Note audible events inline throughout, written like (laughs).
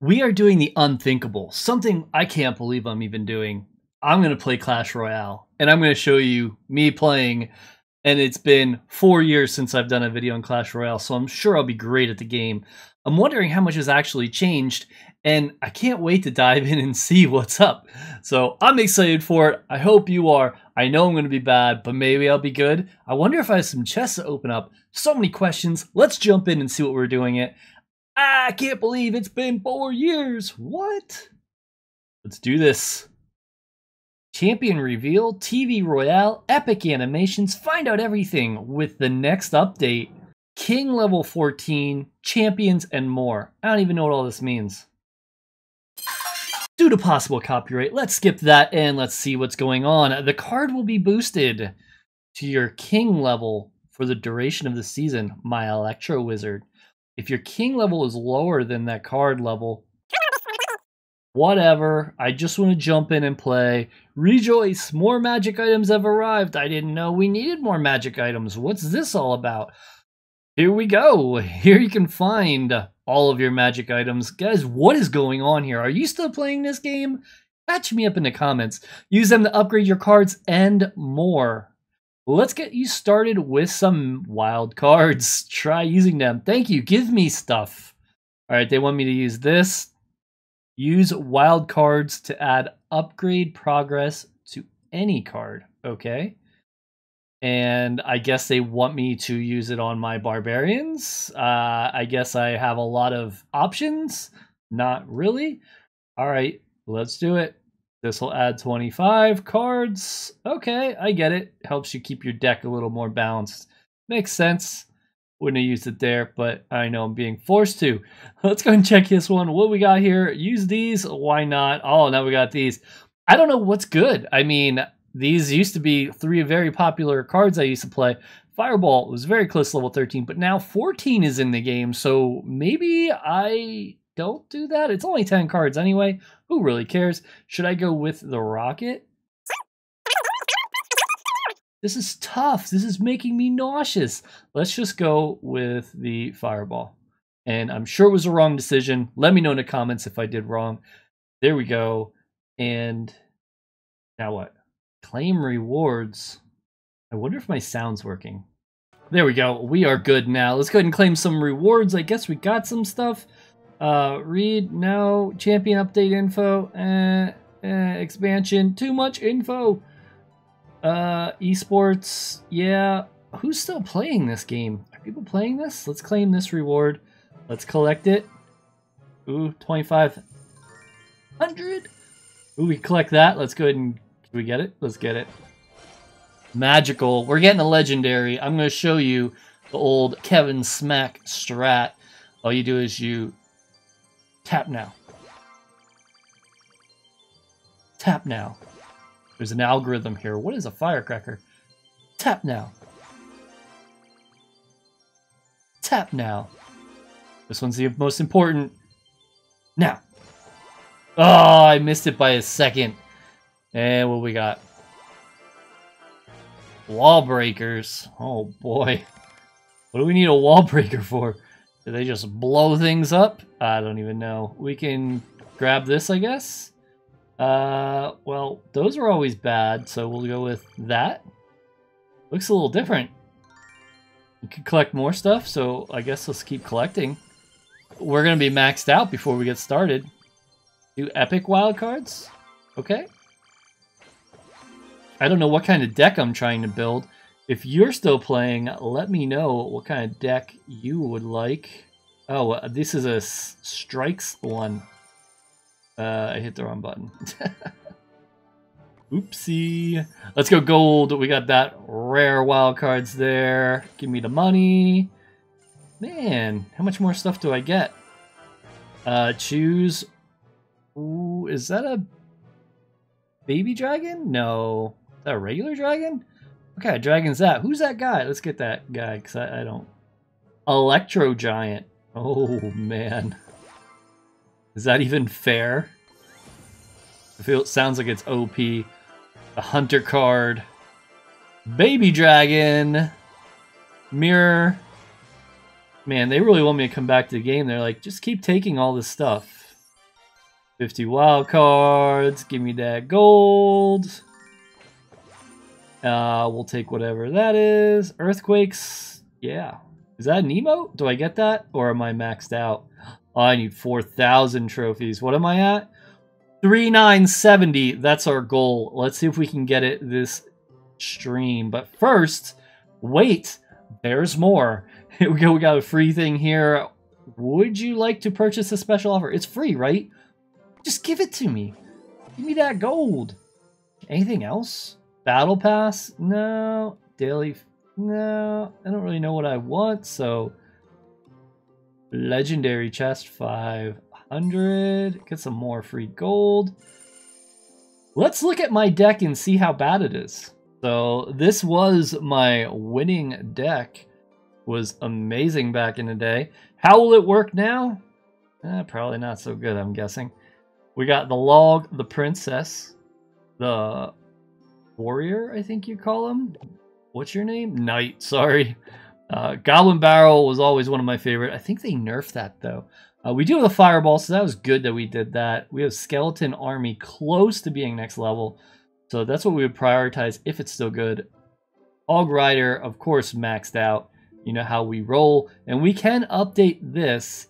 We are doing the unthinkable, something I can't believe I'm even doing. I'm going to play Clash Royale, and I'm going to show you me playing. And it's been four years since I've done a video on Clash Royale, so I'm sure I'll be great at the game. I'm wondering how much has actually changed, and I can't wait to dive in and see what's up. So I'm excited for it. I hope you are. I know I'm going to be bad, but maybe I'll be good. I wonder if I have some chests to open up. So many questions. Let's jump in and see what we're doing it. I can't believe it's been four years. What? Let's do this. Champion reveal, TV Royale, epic animations, find out everything with the next update. King level 14, champions, and more. I don't even know what all this means. Due to possible copyright, let's skip that and let's see what's going on. The card will be boosted to your king level for the duration of the season, my Electro Wizard. If your king level is lower than that card level, whatever. I just want to jump in and play. Rejoice! More magic items have arrived. I didn't know we needed more magic items. What's this all about? Here we go. Here you can find all of your magic items. Guys, what is going on here? Are you still playing this game? Catch me up in the comments. Use them to upgrade your cards and more let's get you started with some wild cards. Try using them. Thank you. Give me stuff. All right, they want me to use this. Use wild cards to add upgrade progress to any card. Okay. And I guess they want me to use it on my barbarians. Uh, I guess I have a lot of options. Not really. All right, let's do it. This will add 25 cards. Okay, I get it. Helps you keep your deck a little more balanced. Makes sense. Wouldn't have used it there, but I know I'm being forced to. (laughs) Let's go and check this one. What we got here? Use these. Why not? Oh, now we got these. I don't know what's good. I mean, these used to be three very popular cards I used to play. Fireball was very close to level 13, but now 14 is in the game, so maybe I don't do that. It's only 10 cards anyway. Who really cares? Should I go with the rocket? This is tough. This is making me nauseous. Let's just go with the fireball. And I'm sure it was a wrong decision. Let me know in the comments if I did wrong. There we go. And now what? Claim rewards. I wonder if my sound's working. There we go. We are good now. Let's go ahead and claim some rewards. I guess we got some stuff. Uh, read no champion update info. Uh, uh, expansion. Too much info. Uh, esports. Yeah. Who's still playing this game? Are people playing this? Let's claim this reward. Let's collect it. Ooh, 2500. Ooh, we collect that. Let's go ahead and we get it? Let's get it. Magical. We're getting a legendary. I'm going to show you the old Kevin Smak strat. All you do is you Tap now. Tap now. There's an algorithm here. What is a firecracker? Tap now. Tap now. This one's the most important. Now. Oh, I missed it by a second. And what we got? Wall breakers. Oh boy. What do we need a wall breaker for? Do they just blow things up? I don't even know. We can grab this, I guess. Uh, well, those are always bad, so we'll go with that. Looks a little different. We could collect more stuff, so I guess let's keep collecting. We're going to be maxed out before we get started. Do epic wildcards? Okay. I don't know what kind of deck I'm trying to build. If you're still playing, let me know what kind of deck you would like. Oh, uh, this is a strikes one. Uh, I hit the wrong button. (laughs) Oopsie. Let's go gold. We got that rare wild cards there. Give me the money. Man, how much more stuff do I get? Uh, choose. Ooh, is that a baby dragon? No. Is that a regular dragon? What kind of dragon's that? Who's that guy? Let's get that guy, because I, I don't... Electro Giant. Oh, man. Is that even fair? I feel it sounds like it's OP. The Hunter card. Baby Dragon. Mirror. Man, they really want me to come back to the game. They're like, just keep taking all this stuff. 50 wild cards. Give me that gold. Uh, we'll take whatever that is. Earthquakes. Yeah. Is that an emote? Do I get that? Or am I maxed out? (gasps) I need 4,000 trophies. What am I at? 3970. That's our goal. Let's see if we can get it this stream. But first, wait. There's more. (laughs) Here we go. we got a free thing here. Would you like to purchase a special offer? It's free, right? Just give it to me. Give me that gold. Anything else? Battle Pass? No. Daily? No. I don't really know what I want, so... Legendary chest 500. Get some more free gold. Let's look at my deck and see how bad it is. So this was my winning deck. Was amazing back in the day. How will it work now? Eh, probably not so good, I'm guessing. We got the log, the princess, the warrior, I think you call him. What's your name? Knight, (laughs) sorry. Uh, Goblin Barrel was always one of my favorite. I think they nerfed that though. Uh, we do have a Fireball, so that was good that we did that. We have Skeleton Army close to being next level. So that's what we would prioritize if it's still good. Hog Rider, of course, maxed out. You know how we roll. And we can update this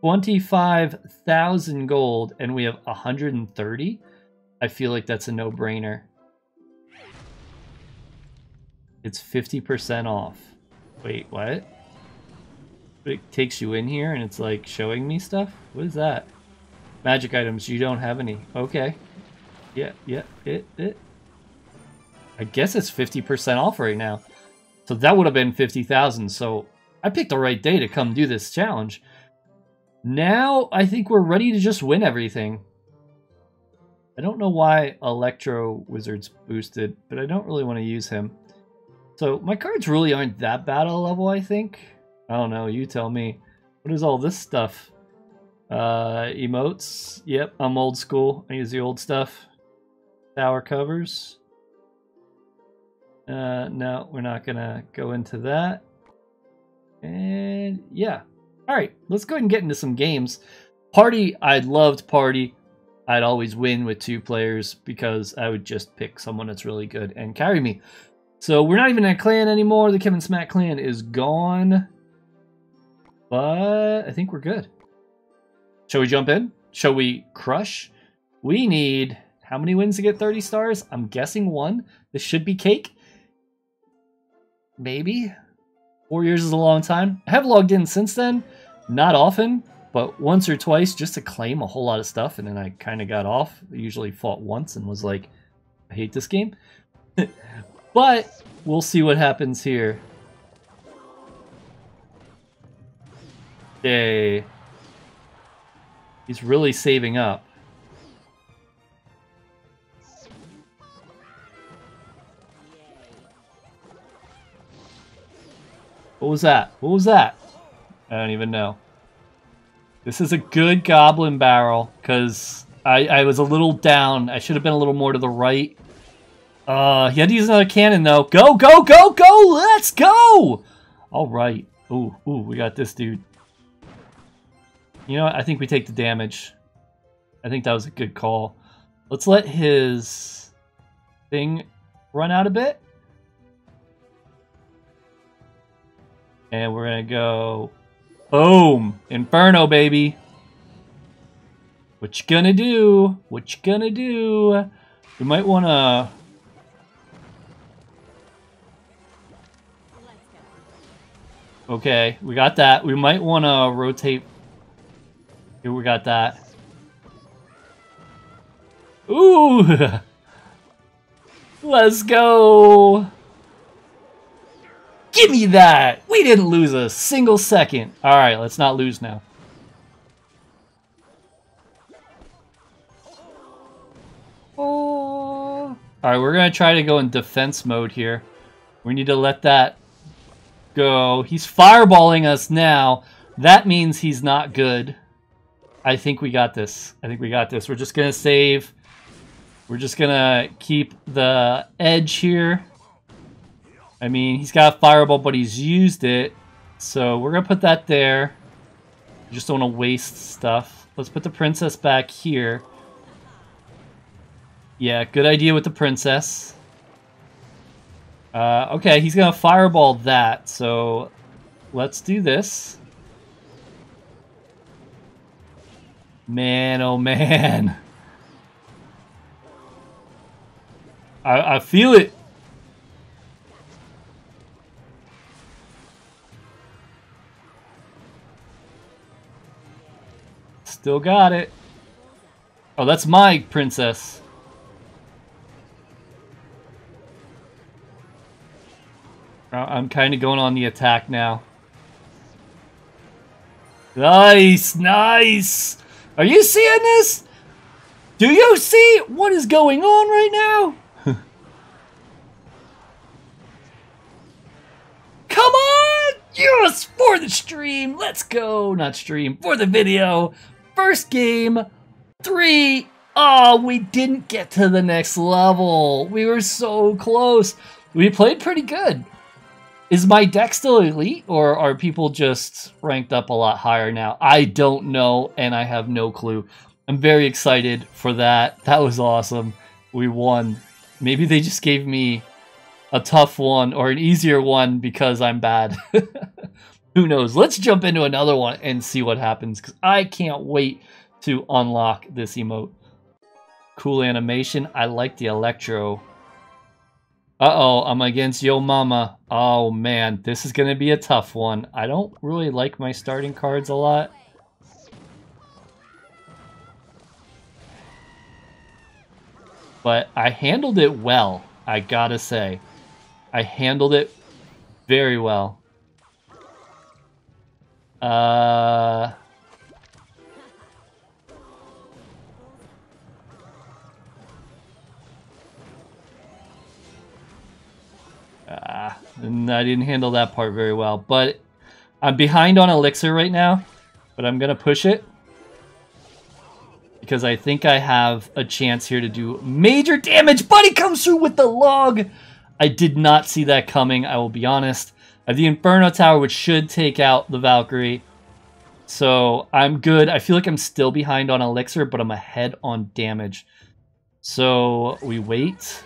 25,000 gold and we have 130. I feel like that's a no-brainer. It's 50% off. Wait, what? It takes you in here and it's like showing me stuff? What is that? Magic items, you don't have any. Okay. Yeah, yeah, it, it. I guess it's 50% off right now. So that would have been 50,000. So I picked the right day to come do this challenge. Now I think we're ready to just win everything. I don't know why Electro Wizard's boosted, but I don't really want to use him. So my cards really aren't that bad a level, I think. I don't know, you tell me. What is all this stuff? Uh, emotes. Yep, I'm old school. I use the old stuff. Tower covers. Uh, no, we're not gonna go into that. And yeah. Alright, let's go ahead and get into some games. Party, I loved Party. I'd always win with two players because I would just pick someone that's really good and carry me. So we're not even in a clan anymore. The Kevin Smak clan is gone. But I think we're good. Shall we jump in? Shall we crush? We need how many wins to get 30 stars? I'm guessing one. This should be cake. Maybe. Four years is a long time. I have logged in since then. Not often, but once or twice just to claim a whole lot of stuff. And then I kind of got off. I usually fought once and was like, I hate this game. (laughs) But we'll see what happens here. Okay. He's really saving up. What was that? What was that? I don't even know. This is a good goblin barrel, because I, I was a little down. I should have been a little more to the right. Uh, he had to use another cannon, though. Go, go, go, go! Let's go! All right. Ooh, ooh, we got this dude. You know what? I think we take the damage. I think that was a good call. Let's let his thing run out a bit. And we're going to go... Boom! Inferno, baby! What you gonna do? What you gonna do? We might want to Okay, we got that. We might want to rotate. Here, we got that. Ooh! (laughs) Let's go! Give me that! We didn't lose a single second. Alright, let's not lose now. Oh. Alright, we're going to try to go in defense mode here. We need to let that go. He's fireballing us now. That means he's not good. I think we got this. I think we got this. We're just going to save. We're just going to keep the edge here. I mean, he's got a fireball, but he's used it. So we're going to put that there. just don't want to waste stuff. Let's put the princess back here. Yeah, good idea with the princess. Uh, okay, he's gonna fireball that, so let's do this. Man, oh man. (laughs) I, I feel it. Still got it. Oh, that's my princess. I'm kind of going on the attack now. Nice, nice. Are you seeing this? Do you see what is going on right now? (laughs) Come on! Yes, for the stream. Let's go. Not stream, for the video. First game, three. Oh, we didn't get to the next level. We were so close. We played pretty good. Is my deck still elite, or are people just ranked up a lot higher now? I don't know, and I have no clue. I'm very excited for that. That was awesome. We won. Maybe they just gave me a tough one or an easier one because I'm bad. (laughs) Who knows? Let's jump into another one and see what happens because I can't wait to unlock this emote. Cool animation. I like the electro. Uh-oh, I'm against Yo Mama. Oh, man, this is going to be a tough one. I don't really like my starting cards a lot. But I handled it well, I gotta say. I handled it very well. Uh... Ah, and I didn't handle that part very well. But I'm behind on Elixir right now, but I'm going to push it. Because I think I have a chance here to do major damage. He comes through with the log. I did not see that coming, I will be honest. I have the Inferno Tower, which should take out the Valkyrie. So I'm good. I feel like I'm still behind on Elixir, but I'm ahead on damage. So we wait.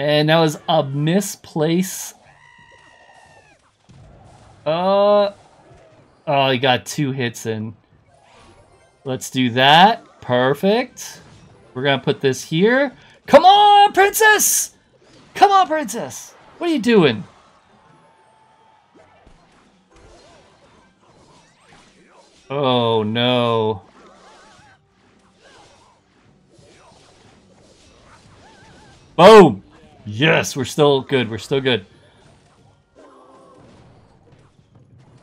And that was a misplace. Uh, oh, he got two hits in. Let's do that. Perfect. We're going to put this here. Come on, princess! Come on, princess! What are you doing? Oh, no. Boom! Yes, we're still good. We're still good.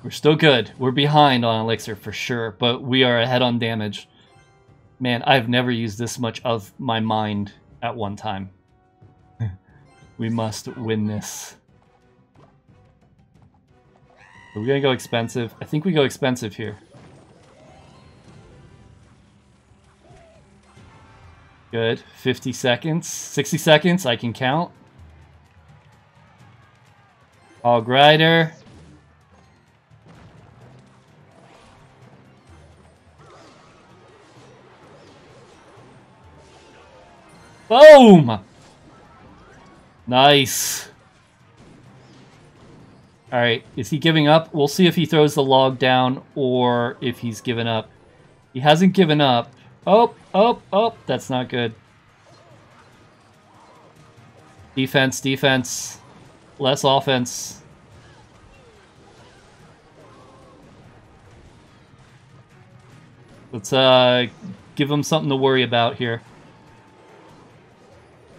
We're still good. We're behind on Elixir for sure, but we are ahead on damage. Man, I've never used this much of my mind at one time. (laughs) we must win this. Are we gonna go expensive? I think we go expensive here. Good. 50 seconds. 60 seconds. I can count. Hog Rider. Boom! Nice. Alright, is he giving up? We'll see if he throws the log down or if he's given up. He hasn't given up. Oh, oh, oh, that's not good. Defense, defense. Less offense. Let's uh, give him something to worry about here.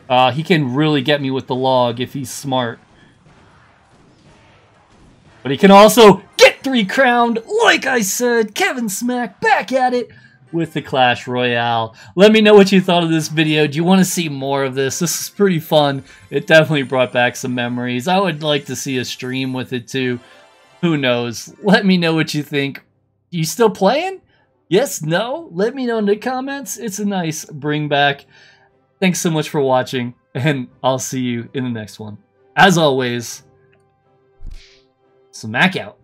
Uh, he can really get me with the log if he's smart. But he can also get three crowned, like I said. Kevin Smak back at it with the Clash Royale. Let me know what you thought of this video. Do you want to see more of this? This is pretty fun. It definitely brought back some memories. I would like to see a stream with it too. Who knows? Let me know what you think. You still playing? Yes? No? Let me know in the comments. It's a nice bring back. Thanks so much for watching, and I'll see you in the next one. As always, smack out.